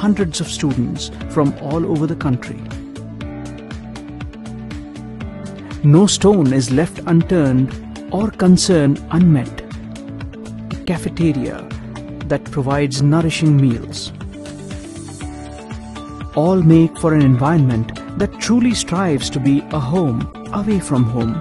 hundreds of students from all over the country. No stone is left unturned or concern unmet. A cafeteria that provides nourishing meals. All make for an environment that truly strives to be a home away from home